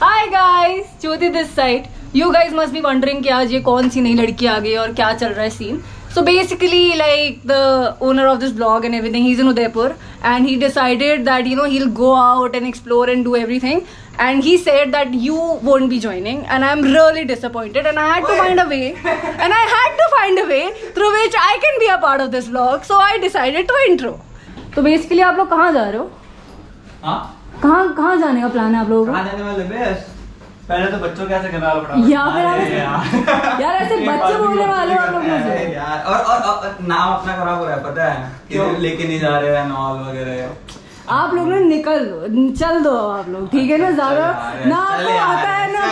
Hi guys Jyoti this side you guys must be wondering कि आज ये कौन सी नई लड़की आ गई और क्या चल रहा है scene so basically like the owner of this blog and everything he is in Udaipur and he decided that you know he go out and explore and do everything and he said that you won't be joining and I am really disappointed and I had to find a way and I had to find a way through which I can be a part of this blog so I decided to intro तो basically आप लोग कहाँ जा रहे हो? कहाँ कहाँ जाने का प्लान है आप लोगों का? जाने वाले पहले तो बच्चों कैसे करना पड़ा या फिर आप- यार। ऐसे बच्चे बोलने वाले हो आप लोग मुझे यार और, और, और नाम अपना खराब हो रहा है पता है? कि लेके नहीं जा रहे हैं नॉल वगैरह। आप लोग ना निकल दो चल दो आप लोग ठीक है ना ज़्यादा ना चल आपको आता है ना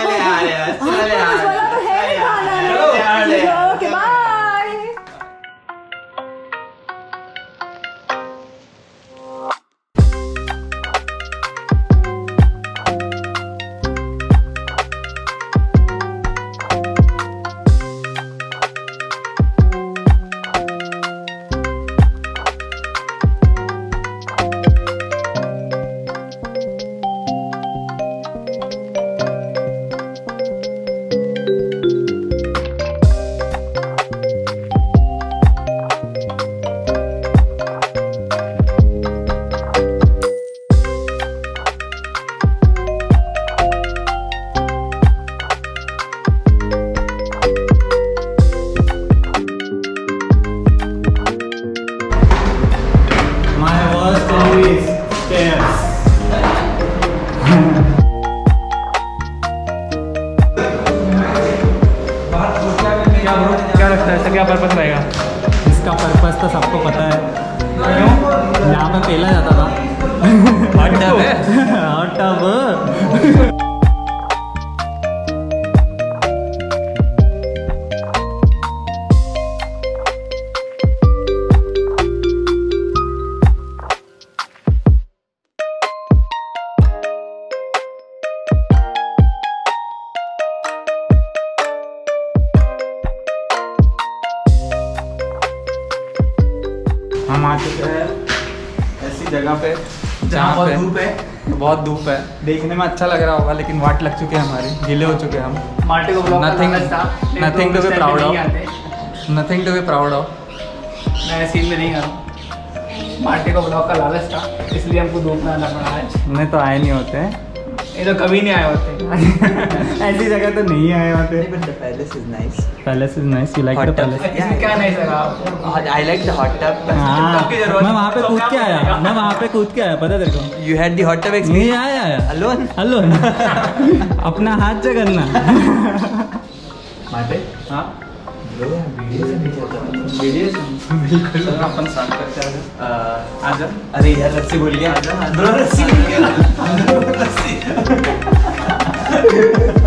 है इसका क्या पर्पज़ रहेगा? इसका पर्पज़ तो सबको पता है। क्यों? यहाँ पर पहला जाता था। हम आ चुके हैं ऐसी जगह पे जहाँ बहुत धूप है। बहुत धूप है। देखने में अच्छा लग रहा होगा लेकिन वाट लग चुके हैं हमारे। गीले हो चुके हैं हम। मार्टे को nothing to be proud of. आते। Nothing to be proud of मैं सीन में नहीं आ मार्टे को ब्लॉग का लालच था इसलिए हमको धूप में आना पड़ा आज नहीं तो आए नहीं होते। ये तो कभी नहीं आए होते। ऐसी जगह तो नहीं आए होते। is nice. Palace is nice you like the palace इसमें क्या नहीं सर आप Hot- I like the hot tub. हाँ। Tub की ज़रूरत मैं वहाँ पे कूद के आया। मैं वहाँ पे कूद के आया पता तेरे को? You had the hot tub नहीं आया आया। Alone? हेलो अपना हाथ से करना। माटे? हाँ। वीडियो बिल्कुल। अपन स्टार्ट करते हैं। आजा अरे यार रस्सी भूल गया। ब्रो रस्सी ब्रो रस्सी। Yeah.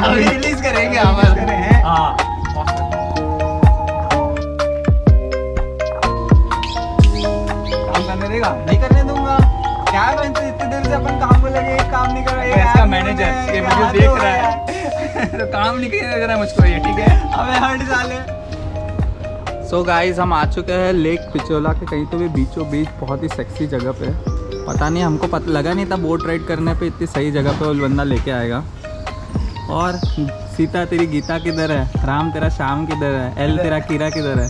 करेंगे। अभी रिलीज़ करेंगे हम हाँ? काम करने देगा? नहीं करने दूँगा। क्या है इतनी देर से अपन काम को लगे काम नहीं कर रहा मैं इसका मैनेजर ये मुझे देख रहा है। तो काम नहीं करने दे रहा है मुझको ये ठीक है? अबे हट साले सो गाइस हम आ चुके हैं लेक पिचोला के कहीं तो भी बीचों बीच बहुत ही सेक्सी जगह पे। पता नहीं हमको पता लगा नहीं था बोट राइड करने पे इतनी सही जगह पे वो बंदा लेके आएगा। और सीता तेरी गीता किधर है? राम तेरा श्याम किधर है? एल तेरा कीरा किधर है?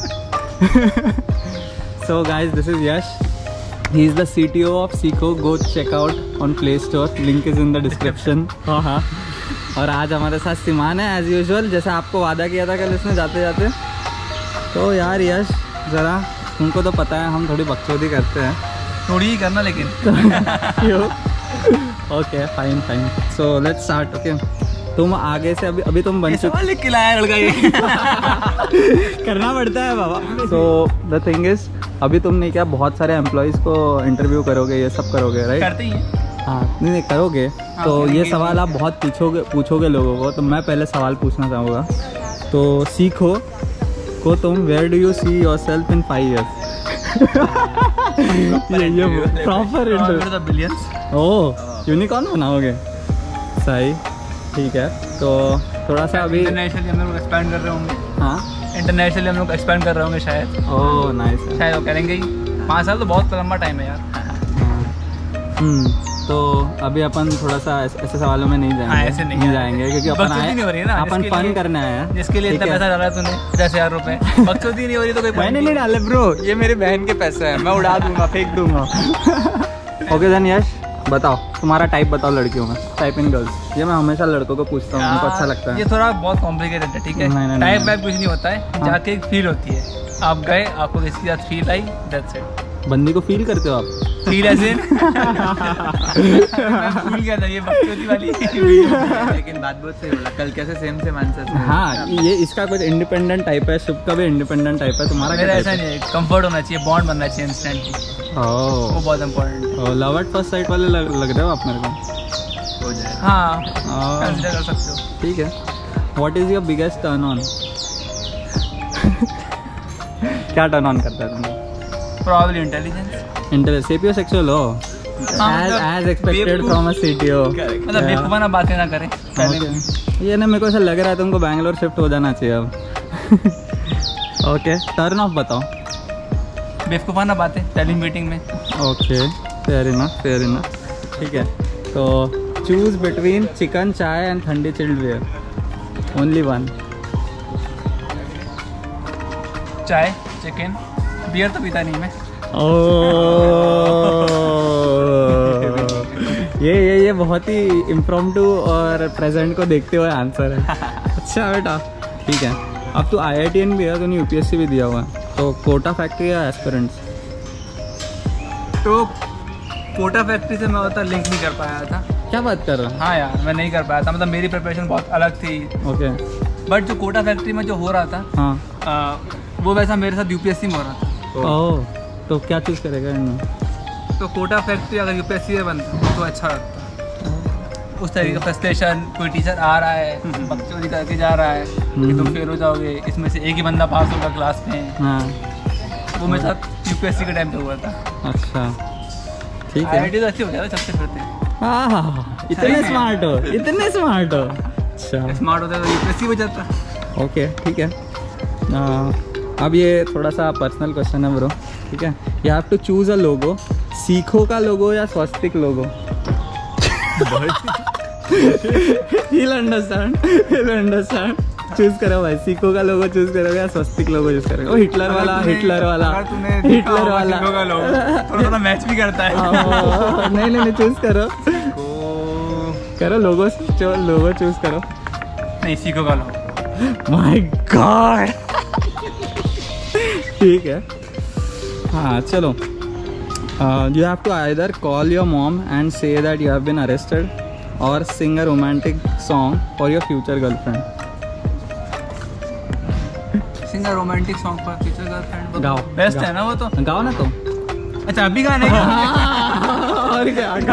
So guys this is Yash he is the C T O of Seekho go check out on Play Store link is in the description हाँ हाँ. और आज हमारे साथ सिमान है एज यूजल जैसा आपको वादा किया था कल इसने जाते जाते. तो यार यश ज़रा उनको तो पता है हम थोड़ी बकचोदी करते हैं. थोड़ी ही करना लेकिन. Okay fine fine so let's start okay तुम आगे से अभी अभी तुम बन चुके लड़का ये। करना पड़ता है बाबा। सो द थिंग इज़ अभी तुमने क्या बहुत सारे एम्प्लॉयज़ को इंटरव्यू करोगे ये सब करोगे राइट करते ही हैं। हाँ नहीं नहीं करोगे। तो ये। सवाल आप बहुत पूछोगे पूछोगे लोगों को तो मैं पहले सवाल पूछना चाहूँगा। तो सीखो को तुम where do you see yourself in five years ये proper interview billions oh unicorn बनाओगे? सही। ठीक है तो थोड़ा सा अभी इंटरनेशनली हम लोग एक्सपैंड कर रहे होंगे। हाँ? इंटरनेशनली हम लोग एक्सपैंड कर रहे होंगे शायद। ओह नाइस शायद वो करेंगे ही। पाँच साल तो बहुत लंबा टाइम है यार। हम्म तो अभी अपन थोड़ा सा ऐसे सवालों में नहीं जाएँगे। हाँ, ऐसे नहीं जाएँगे। क्योंकि अपन आए नहीं हो रही है ना, अपन फन करने आए हैं। जिसके लिए इतना है? पैसा डाला तूने पचास हज़ार रुपए। बकचोदी नहीं हो रही तो कोई मैंने नहीं डाले ब्रो ये मेरी बहन के पैसे हैं मैं उड़ा दूँगा फेंक दूँगा। ओके देन यश बताओ तुम्हारा टाइप बताओ लड़कियों में टाइप इन गर्ल्स ये मैं हमेशा लड़कों को पूछता हूँ उनको अच्छा लगता है। ये थोड़ा बहुत कॉम्प्लिकेटेड है ठीक है? टाइप। वाइप कुछ नहीं। होता है हाँ। जाके एक फील होती है। आप गए आपको इसके साथ फील आई दैट्स इट बंदी को फील करते हो आप? फील इन भूल गया था ये बकचोदी वाली लेकिन बात बहुत सही बोला। कल कैसे सेम सेम आंसर हाँ ये इसका कुछ इंडिपेंडेंट टाइप है शुभ का भी इंडिपेंडेंट टाइप है तुम्हारा मेरा ऐसा नहीं है कंफर्ट होना चाहिए बॉन्ड बनना चाहिए इंस्टेंटली है वो बहुत इंपॉर्टेंट है। लव एट फ़र्स्ट साइट वाले लग, लग रहे हो आप मेरे को? हो जाए। हाँ हाँ। कंसिडर कर सकते हो। ठीक है। What is your biggest turn on क्या टर्न ऑन करता है तुमको probably intelligence inter sapiosexual हो हाँ, एज मतलब एक्सपेक्टेड बेवकूफ- फ्रॉम अ सीटीओ मतलब बेवकूफाना बातें ना करें ये ना मेरे को ऐसा लग रहा है तुमको बैंगलोर शिफ्ट हो जाना चाहिए अब। ओके टर्न ऑफ़ बताओ। बेवकूफाना बातें पहली मीटिंग में। Okay fair enough fair enough ठीक है तो choose between chicken chai and ठंडी चिल्ड बियर ओनली वन चाय चिकन बियर तो पीता नहीं मैं। ये ये ये बहुत ही इम्प्रोम्प्टू और प्रेजेंट को देखते हुए आंसर है। अच्छा बेटा ठीक है। अब तू आई आई टी एन भी है तूने यू पी एस सी भी दिया हुआ है। तो कोटा फैक्ट्री या एस्पिरेंट्स तो कोटा फैक्ट्री से मैं उतना लिंक नहीं कर पाया था। क्या बात कर रहा हाँ? यार मैं नहीं कर पाया था। मतलब मेरी प्रिपरेशन बहुत अलग थी। ओके बट जो कोटा फैक्ट्री में जो हो रहा था हाँ। आ, वो वैसा मेरे साथ यूपीएससी में हो रहा था। ओह तो क्या चूज़ करेगा इनमें? तो कोटा फैक्ट्री अगर यूपीएससी में बनता तो अच्छा लगता उस तरीके का फ्रस्ट्रेशन कोई टीचर आ रहा है बकचोदी करके जा रहा है कि तुम फेल हो जाओगे इसमें से एक ही बंदा पास होगा क्लास में। हाँ। वो मेरे साथ यूपीएससी के टाइम पे हुआ था। अच्छा। ठीक है। आई तो अच्छी हो जाता चलते फिरते हाँ हाँ, हाँ। इतने स्मार्ट हो। इतने स्मार्ट हो। अच्छा। स्मार्ट होता तो यूपीएससी हो जाता। ओके ठीक है। आ, अब ये थोड़ा सा पर्सनल क्वेश्चन है ब्रो ठीक है? You have to choose a logo Seekho का लोगो या स्वस्तिक logo he'll understand he'll understand. Choose करो भाई सीखो का लोगो चूज़ करोगे या स्वस्तिक लोगो चूज़ करोगे? ओ हिटलर वाला हिटलर वाला हिटलर वाला। थोड़ा थोड़ा मैच भी करता है। नहीं नहीं नहीं चूज़ करो। करो लोगो लोगो चूज़ करो। नहीं सीखो का लो माय गॉड ठीक है। हाँ चलो। You have to either call your mom and say that you have been arrested और sing a romantic song for your future girlfriend singer romantic song पर फ्यूचर गर्लफ्रेंड गाओ, बेस्ट है ना वो तो। गाओ ना तो। अच्छा अभी गाने और क्या?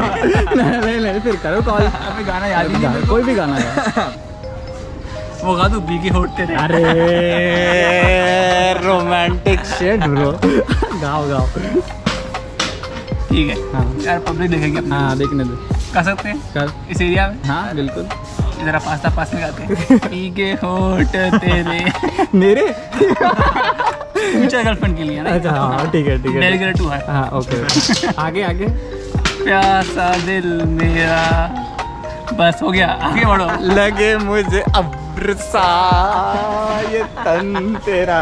नहीं नहीं नहीं फिर करो कॉल अभी गाना याद ही नहीं कोई भी गाना को। वो गा तू बी के होट तेरे। अरे रोमांटिक शेड ब्रो गाओ गाओ। ठीक है। हाँ। यार पब्लिक देखेगी अपना। हाँ देखने दो। कर सकते हैं? कर इस एरिया में? हाँ बिल्कुल। जरा पास्ता पास में गाते हैं। पी के होट तेरे। मेरे? फ्यूचर गर्लफ्रेंड के लिए ना? अच्छा हाँ ठीक है ठीक है। डेलीगेट टू है। हाँ ओके आगे आगे। प्यासा दिल मेरा। बस हो गया। आगे बढ़ो। लगे मुझे ये तन तेरा।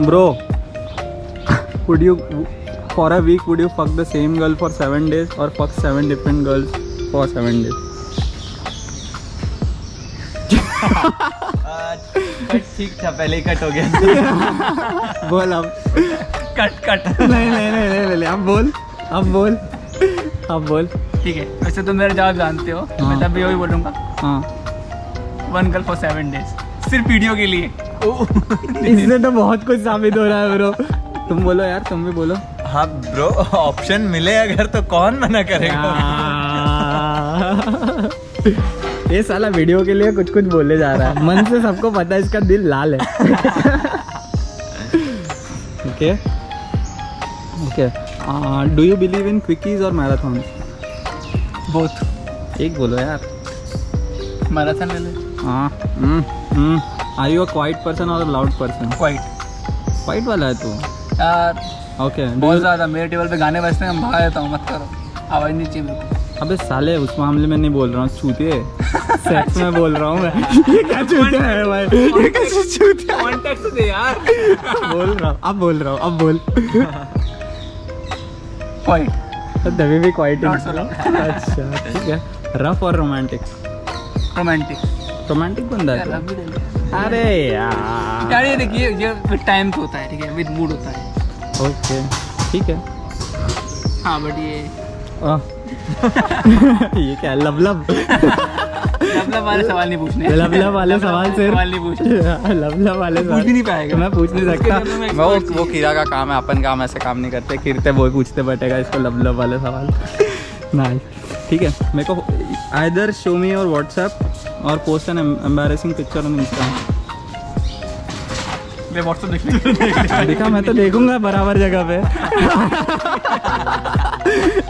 Bro would you for a week would you fuck the same girl for seven days और fuck seven different girls for seven days ठीक था पहले कट हो गया। बोल अब। कट कट नहीं नहीं नहीं नहीं नहीं अब बोल अब बोल अब बोल। ठीक है वैसे तुम मेरा जवाब जानते हो। हाँ। मैं तब भी वही बोलूँगा। हाँ। One girl for seven days सिर्फ़ वीडियो के लिए. इससे तो बहुत कुछ साबित हो रहा है ब्रो तुम बोलो यार तुम भी बोलो. हाँ ब्रो ऑप्शन मिले अगर तो कौन मना करेगा? ये साला वीडियो के लिए कुछ कुछ बोले जा रहा है. मन से सबको पता है इसका दिल लाल है. Okay okay do you believe in quickies और मैराथन बोथ एक बोलो यार. मैराथन ले ले. हाँ are you a quiet person और लाउड पर्सन क्वाइट क्वाइट वाला है तू। यार ओके बहुत ज़्यादा मेरे टेबल पे गाने बजते हैं मैं भगा देता हूँ मत करो। आवाज़ नहीं चाहिए मेरे अबे साले उस मामले में नहीं बोल रहा हूँ चूतिए सेक्स में बोल रहा हूँ मैं। ये क्या चूतिया है भाई? ये कैसे है? कॉन्टेक्ट दे यार। बोल रहा हूँ अब बोल रहा हूँ अब बोल। क्वाइट तो तभी भी क्वाइट अच्छा ठीक है। रफ और रोमांटिक रोमांटिक रोमांटिक बंदा है। अरे यार। यार ये देखिए ये विद टाइम पे होता है ठीक है? विद मूड होता है। ओके ठीक है। हाँ बट ये ये क्या है? लब लब लब लब वाले सवाल नहीं पूछने। लब लब वाले सवाल से सवाल नहीं पूछने। वाले पूछ नहीं पाएगा मैं पूछ नहीं सकता। मैं वो वो कीड़ा का काम है अपन काम ऐसे काम नहीं करते कीरते वो पूछते बैठेगा इसको लब लब वाले सवाल। नहीं ठीक है? मेरे को आइदर शो मी और व्हाट्सएप और post an embarrassing picture on insta मैं व्हाट्सएप देखने देखा मैं तो देखूँगा बराबर जगह पे।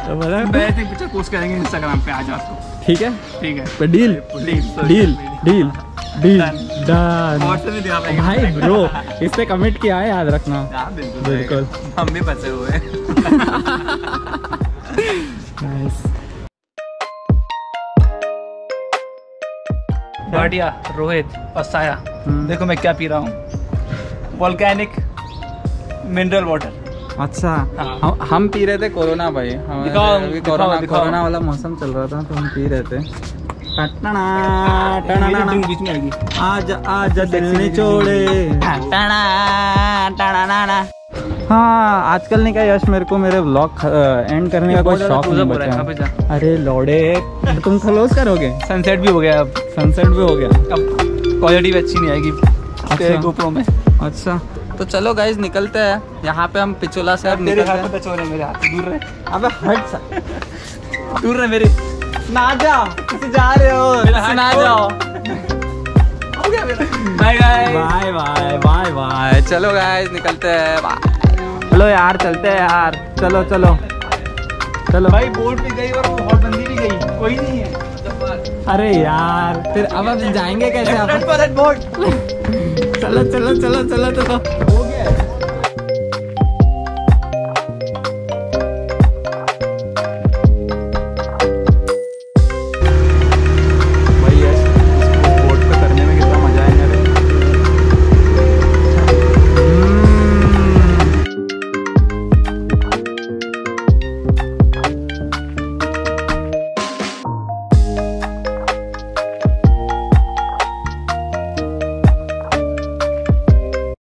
तो पिक्चर पोस्ट करेंगे इंस्टाग्राम पे आज रात को ठीक है? ठीक है। Deal deal deal deal done भाई ब्रो इस पे कमिट किया है याद रखना। बिल्कुल बिल्कुल। हम भी फंसे हुए हैं। बढ़िया रोहित और साया। हम्म। देखो मैं क्या पी रहा हूँ। वॉल्केनिक मिनरल वाटर अच्छा। हाँ। हम हम पी रहे थे कोरोना भाई। दिखाओ, कोरोना दिखाओ। कोरोना वाला मौसम चल रहा था तो हम पी रहे थे। बीच में आएगी। आज आज दिल टना, टनाना। हाँ आजकल नहीं क्या यश मेरे को मेरे ब्लॉग एंड करने का कोई शौक नहीं बचा। अरे लौड़े तुम क्लोज करोगे? सनसेट भी हो गया अब सनसेट भी हो गया। अब क्वालिटी भी अच्छी नहीं आएगी अच्छा। GoPro में। अच्छा। तो चलो गाइज़ निकलते हैं। यहाँ पे हम पिचोला से अब निकलते हाथ हैं। मेरे हाथ दूर रहे। अबे हट सा। दूर रहे मेरे। ना जाओ। किसी जा रहे हो। ना जाओ। Bye bye bye bye bye bye चलो गाइस निकलते हैं। Bye. चलो यार चलते हैं यार। चलो चलो। चलो। भाई बोट भी गई और बहुत बंदी भी गई। कोई नहीं है। अरे यार फिर अब अब जाएँगे कैसे आप? चलो चलो चलो चलो चलो।